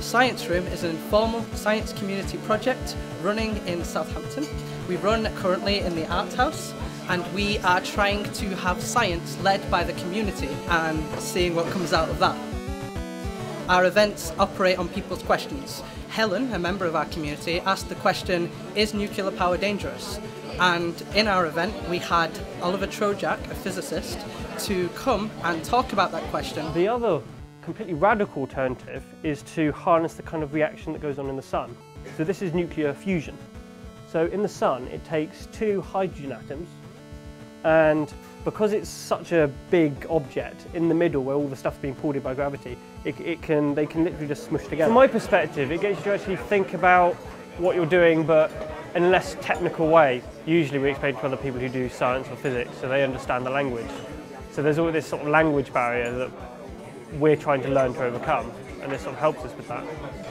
the Science Room is an informal science community project running in Southampton. We run currently in the Art House and we are trying to have science led by the community and seeing what comes out of that. Our events operate on people's questions. Helen, a member of our community, asked the question, is nuclear power dangerous? And in our event, we had Oliver Trojak, a physicist, to come and talk about that question. The other completely radical alternative is to harness the kind of reaction that goes on in the sun. So this is nuclear fusion. So in the sun, it takes two hydrogen atoms, and because it's such a big object in the middle where all the stuff's being pulled in by gravity, it, it can, they can literally just smush together. From my perspective, it gets you to actually think about what you're doing, but in a less technical way. Usually we explain to other people who do science or physics, so they understand the language. So there's all this sort of language barrier that we're trying to learn to overcome, and this sort of helps us with that.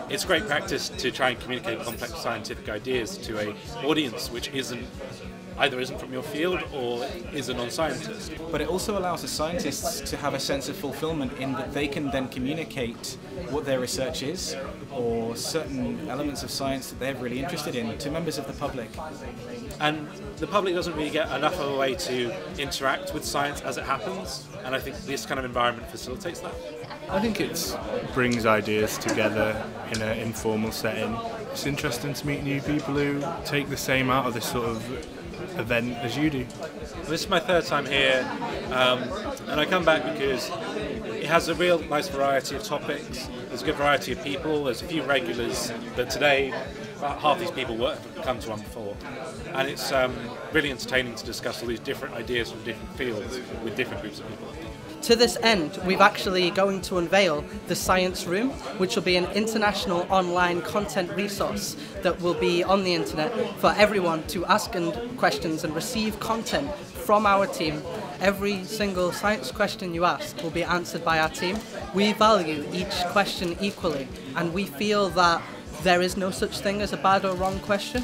It's great practice to try and communicate complex scientific ideas to a audience which isn't either isn't from your field or is a non-scientist. But it also allows the scientists to have a sense of fulfillment in that they can then communicate what their research is or certain elements of science that they're really interested in to members of the public. And the public doesn't really get enough of a way to interact with science as it happens, and I think this kind of environment facilitates that. I think it brings ideas together in an informal setting. It's interesting to meet new people who take the same out of this sort of event as you do. This is my third time here, um, and I come back because it has a real nice variety of topics. There's a good variety of people. There's a few regulars, but today about half these people were come to one before, and it's um, really entertaining to discuss all these different ideas from different fields with different groups of people. To this end, we've actually going to unveil the Science Room, which will be an international online content resource that will be on the internet for everyone to ask and questions and receive content from our team. Every single science question you ask will be answered by our team. We value each question equally and we feel that there is no such thing as a bad or wrong question.